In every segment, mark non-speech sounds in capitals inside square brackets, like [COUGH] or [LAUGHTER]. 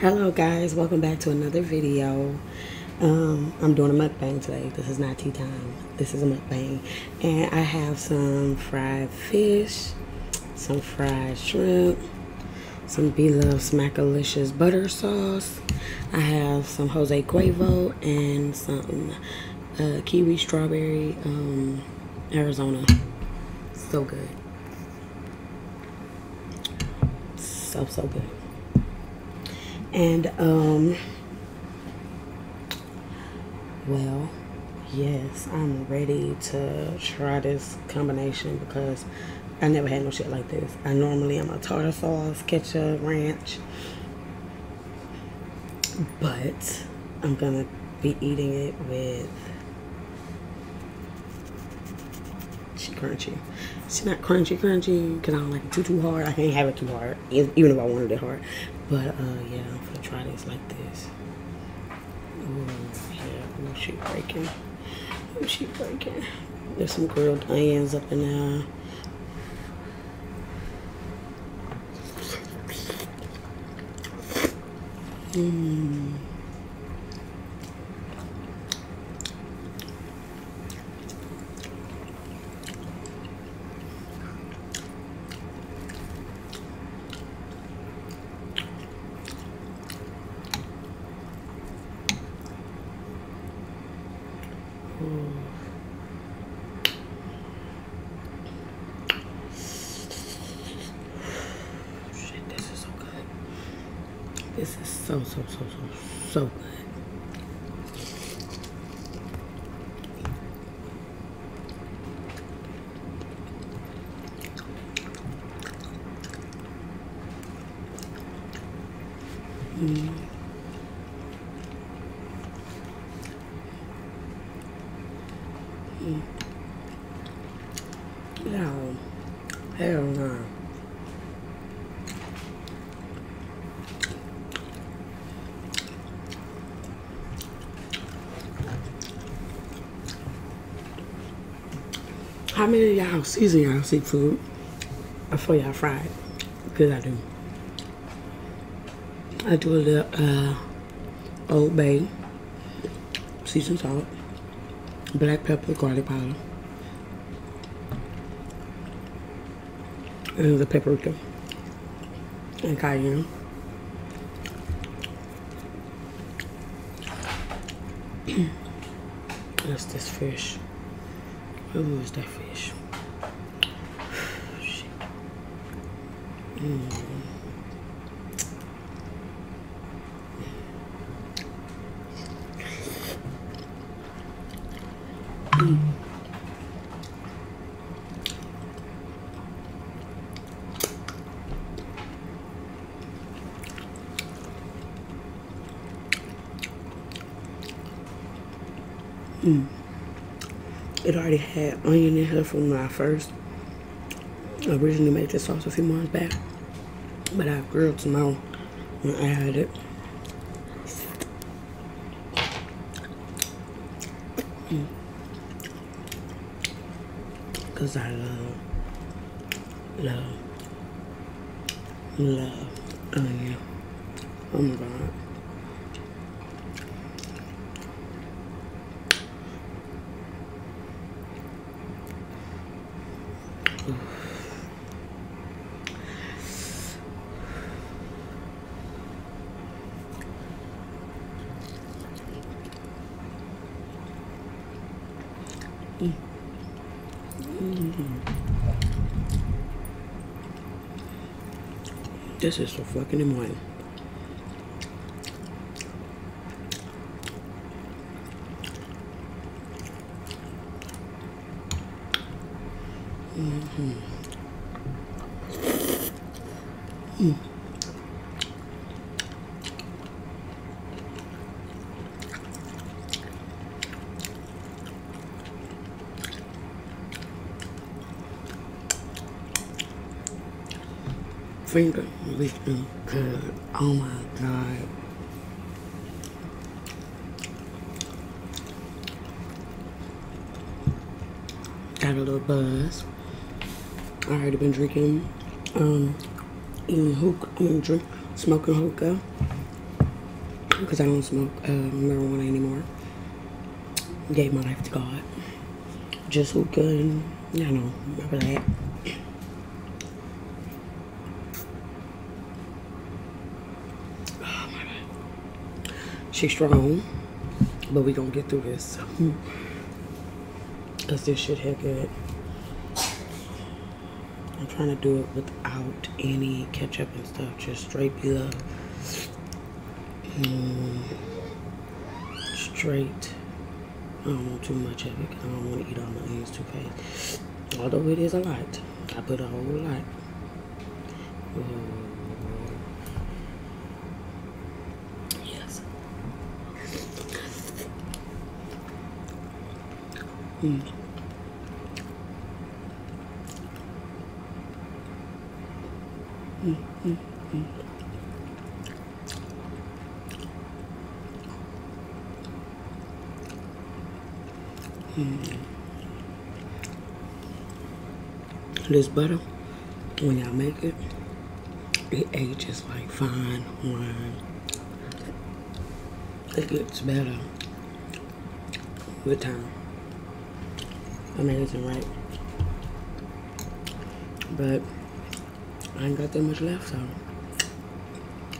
Hello guys, welcome back to another video. Um, I'm doing a mukbang today. This is not tea time. This is a mukbang. And I have some fried fish, some fried shrimp, some Love Smackalicious butter sauce. I have some Jose Cuervo and some uh, kiwi strawberry um, Arizona. So good. So, so good. And, um, well, yes, I'm ready to try this combination because I never had no shit like this. I normally am a tartar sauce, ketchup, ranch, but I'm gonna be eating it with crunchy. She's not crunchy, crunchy because I don't like it too too hard. I can't have it too hard, even if I wanted it hard. But uh, yeah, This like this. Ooh, yeah, ooh, she breaking. Ooh, she breaking. There's some grilled onions up in there. Mmm. Shit, this is so good. This is so, so, so, so, so good. Mm. Mm. No. Hell no. Many of y'all season y'all seafood before y'all fry it? Because I do. I do a little uh, Old Bay, seasoned salt, black pepper, garlic powder, and the paprika and cayenne. [CLEARS THROAT] That's this fish. Who is that fish? [SIGHS] Shit. Mm. Mm. It already had onion in here from when I first originally made this sauce a few months back. But I grilled some more I had it. Mm. Cause I love, love, love onion. Oh my god. Mm. Mm. This is so fucking annoying. Mm-hmm. Mm. Finger looking good. Oh my god. Got a little buzz. I already been drinking, um, eating hookah, I mean, drink, smoking hookah because I don't smoke uh, marijuana anymore. Gave my life to God. Just hookah and, you know, remember that. Oh my God. She's strong, but we gonna get through this. [LAUGHS] Cause this shit hit good. I'm trying to do it without any ketchup and stuff, just straight B-love. Mm, straight. I don't want too much of it. I don't want to eat all my onions too fast. Although it is a lot. I put a whole lot. Yes. This butter, when y'all make it, it ages like fine wine. It gets better with time. Amazing, right? But I ain't got that much left, so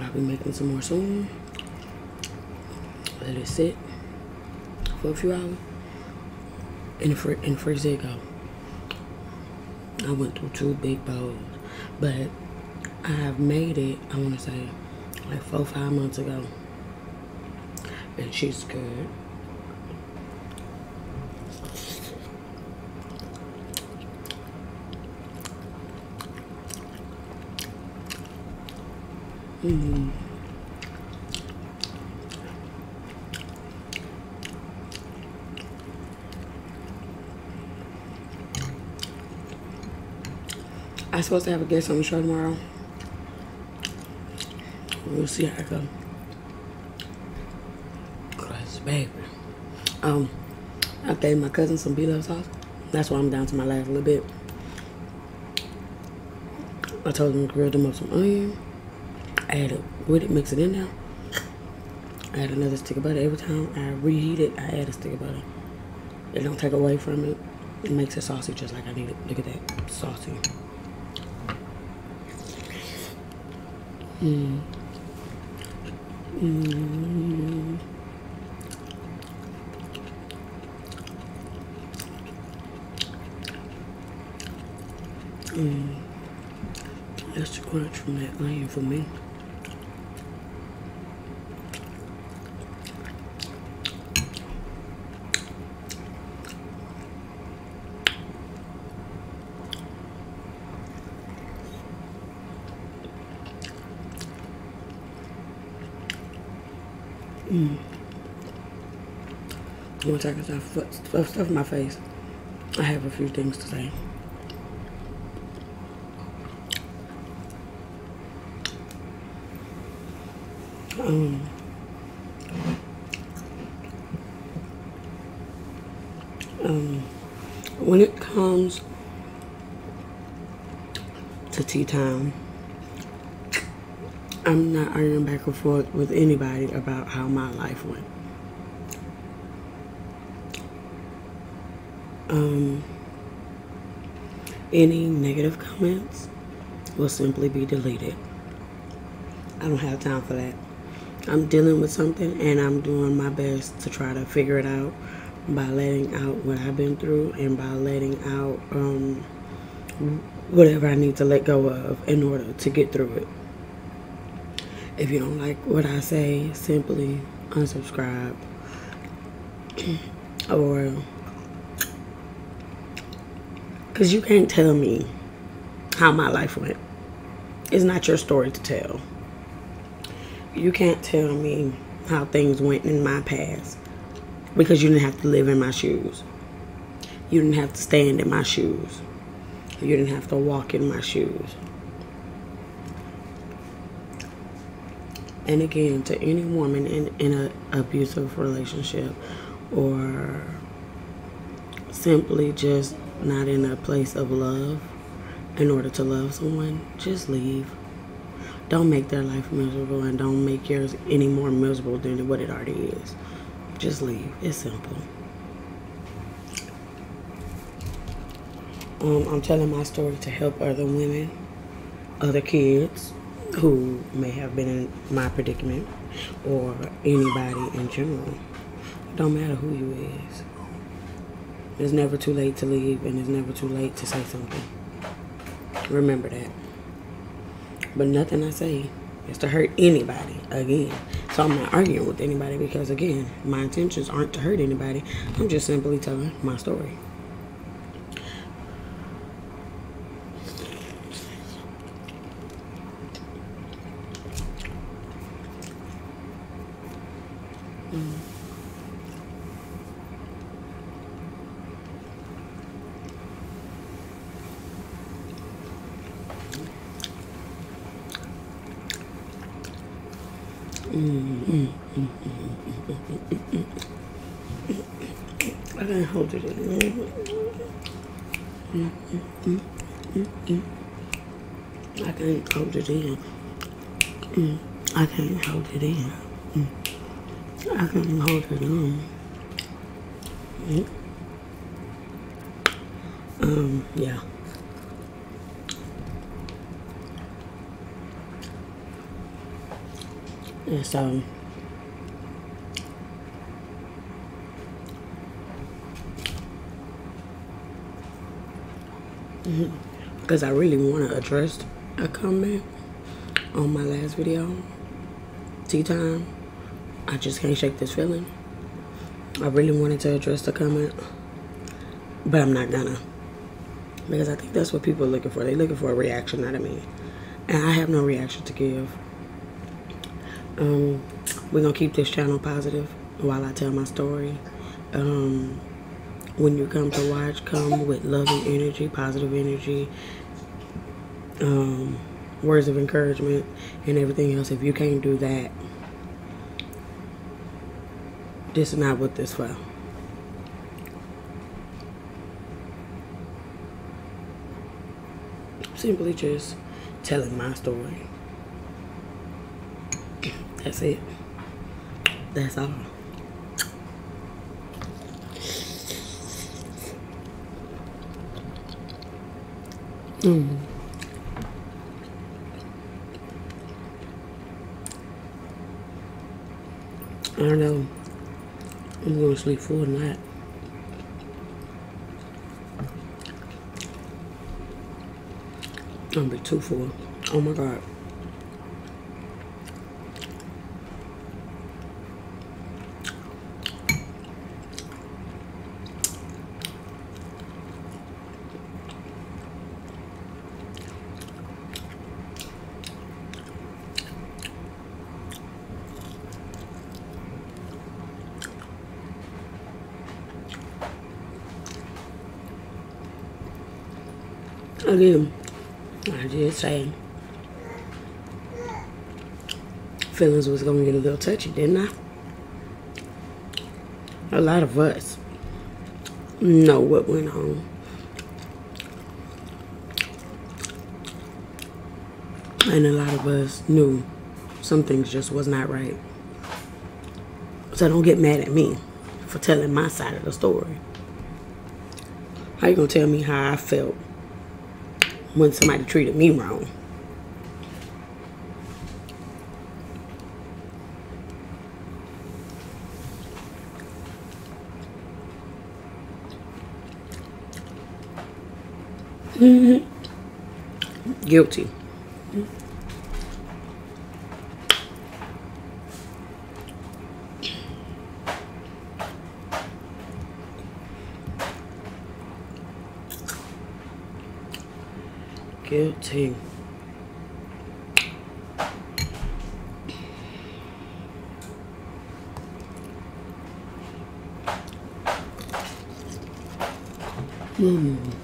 I'll be making some more soon. Let it sit for a few hours. In the, fr in the freezer it go. I went through two big bowls, but I have made it, I want to say, like four, five months ago. And she's good. Mm. I'm supposed to have a guest on the show tomorrow. We'll see how it goes. Cause baby. Um, I gave my cousin some B-love sauce. That's why I'm down to my last little bit. I told him to grill them up some onion. Add it with it, mix it in there. Add another stick of butter. Every time I reheat it, I add a stick of butter. It don't take away from it. It makes it saucy just like I need it. Look at that. Saucy. Mmm. Mmm. Mm. That's the crunch from that onion for me. Mm. Stuff, stuff, stuff in my face. I have a few things to say. Um, um, when it comes to tea time, I'm not arguing back and forth with anybody about how my life went. Um, any negative comments will simply be deleted. I don't have time for that. I'm dealing with something and I'm doing my best to try to figure it out by letting out what I've been through and by letting out um, whatever I need to let go of in order to get through it. If you don't like what I say, simply unsubscribe [CLEARS THROAT] or because you can't tell me how my life went. It's not your story to tell you can't tell me how things went in my past because you didn't have to live in my shoes. You didn't have to stand in my shoes. You didn't have to walk in my shoes. And again, to any woman in, in an abusive relationship or simply just not in a place of love in order to love someone, just leave. Don't make their life miserable and don't make yours any more miserable than what it already is. Just leave. It's simple. Um, I'm telling my story to help other women, other kids who may have been in my predicament, or anybody in general. It don't matter who you is. It's never too late to leave, and it's never too late to say something. Remember that. But nothing I say is to hurt anybody again. So I'm not arguing with anybody because, again, my intentions aren't to hurt anybody. I'm just simply telling my story. I can't hold it in. I can't hold it in. I can't hold it in. I can't hold it in. Um, yeah. And so because I really want to address a comment on my last video, tea time. I just can't shake this feeling. I really wanted to address the comment, but I'm not gonna. Because I think that's what people are looking for. They're looking for a reaction out of me. And I have no reaction to give. Um, we're gonna keep this channel positive while I tell my story. Um, when you come to watch, come with loving energy, positive energy, um, words of encouragement, and everything else. If you can't do that, this is not what this for. Simply just telling my story. That's it. That's all. Mm. I don't know. I'm going to sleep full tonight. I'm to be too full. Oh my God. Again, I just say feelings was gonna get a little touchy, didn't I? A lot of us know what went on. And a lot of us knew some things just was not right. So don't get mad at me for telling my side of the story. How you gonna tell me how I felt when somebody treated me wrong? Mm-hmm. Guilty. Guilty. Hmm.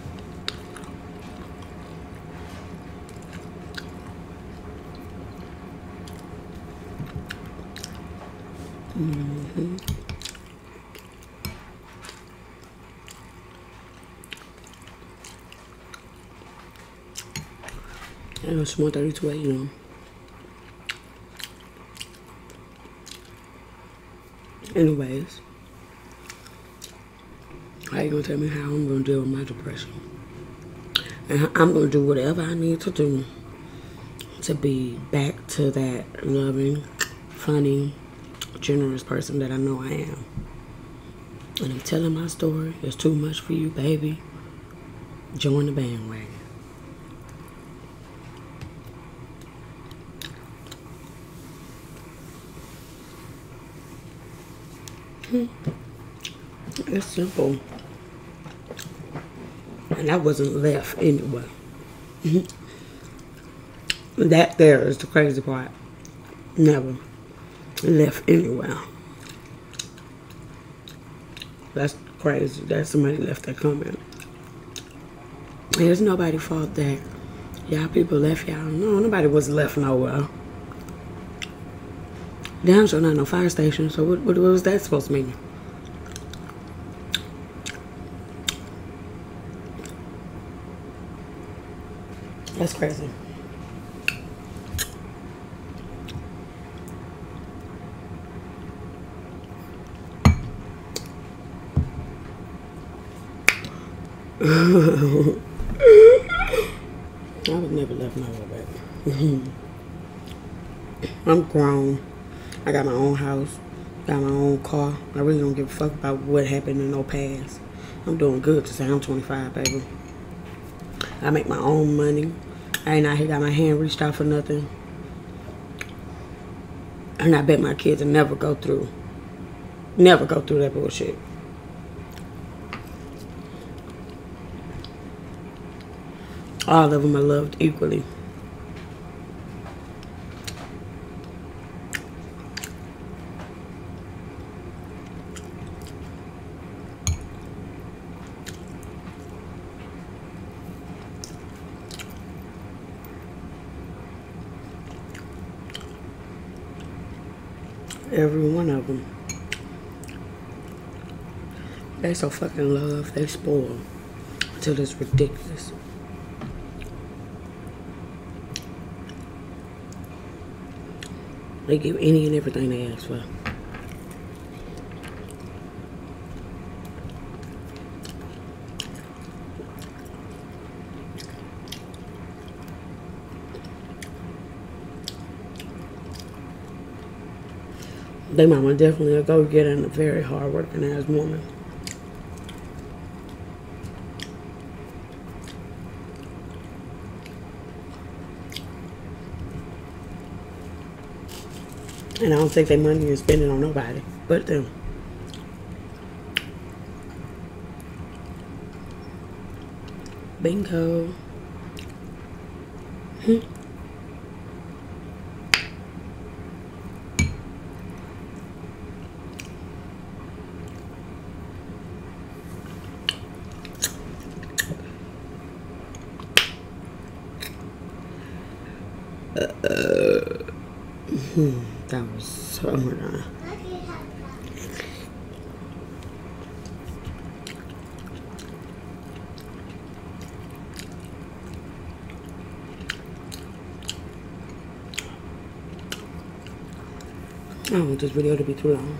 And it's you a.m. Anyways, how you gonna tell me how I'm gonna deal with my depression? And I'm gonna do whatever I need to do to be back to that loving, funny, generous person that I know I am. And I'm telling my story. It's too much for you, baby. Join the bandwagon. Hmm. It's simple. And I wasn't left anyway. Hmm. that there is the crazy part. Never left anywhere. That's crazy. That somebody left that comment. There's nobody fault that y'all people left y'all. No, nobody was left nowhere. Damn sure not no fire station. So what, what, what was that supposed to mean? That's crazy. [LAUGHS] I would never left nowhere, baby. [LAUGHS] I'm grown. I got my own house, got my own car. I really don't give a fuck about what happened in no past. I'm doing good to say I'm 25, baby. I make my own money. I ain't out here got my hand reached out for nothing. And I bet my kids will never go through, never go through that bullshit. All of them are loved equally. Every one of them. They so fucking love. They spoil. Until it's ridiculous. They give any and everything they ask for. They mama definitely a go get and a very hard working ass woman. And I don't think their money is spending on nobody but them. Bingo. Hmm. Hmm. That was so much. I don't want this video to be too long.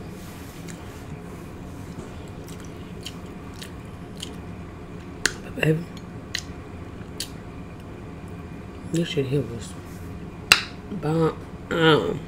But baby, this shit here was bomb. Um,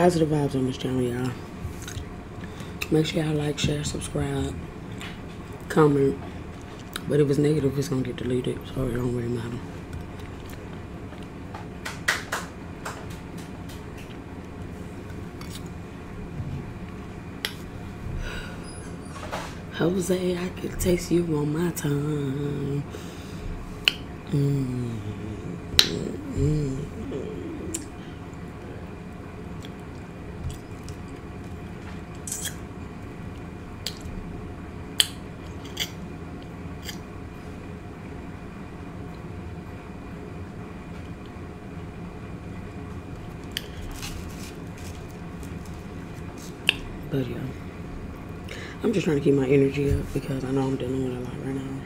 Positive vibes on this channel, y'all. Make sure y'all like, share, subscribe, comment. But if it's negative, it's going to get deleted. So it don't really matter. Jose, I could taste you on my tongue. Mm. Mm. But yeah, I'm just trying to keep my energy up because I know I'm dealing with a lot right now.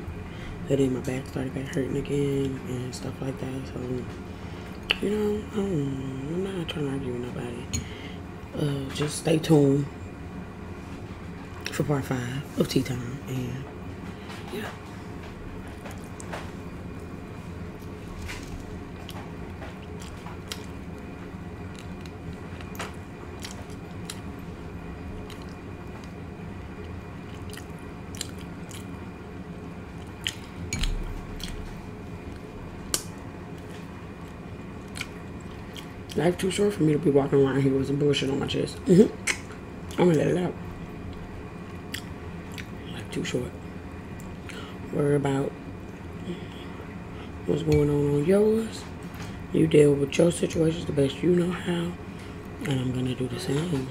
And then my back started back hurting again and stuff like that. So, you know, I'm, I'm not trying to argue with nobody. Uh, just stay tuned for part five of Tea Time. And yeah. Life too short for me to be walking around here with some bullshit on my chest. Mm-hmm. I'm gonna let it out. Life too short. Worry about what's going on on yours. You deal with your situations the best you know how. And I'm gonna do the same.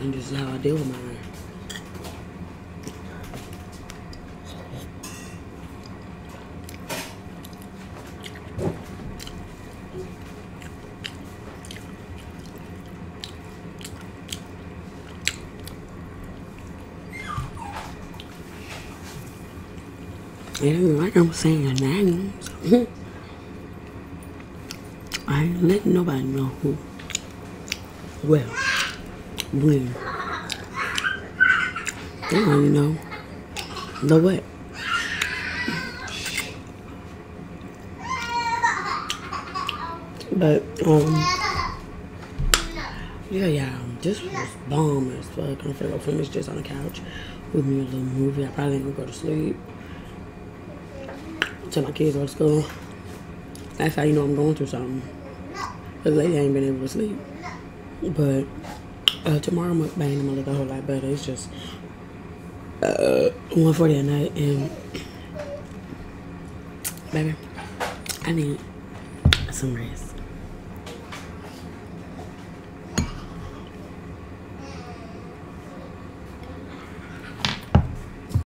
And this is how I deal with mine. And like I'm saying names, I ain't letting nobody know who. Well, when. They don't even know. Know what? But, um, yeah, yeah, this was bomb as fuck. I'm finna go finish this on the couch with me a little movie. I probably ain't gonna go to sleep till my kids go to school. That's how you know I'm going through something. Cause lately I ain't been able to sleep. But uh, tomorrow I'm. I'm gonna look a whole lot better. It's just uh, 1.40 at night and baby, I need some rest.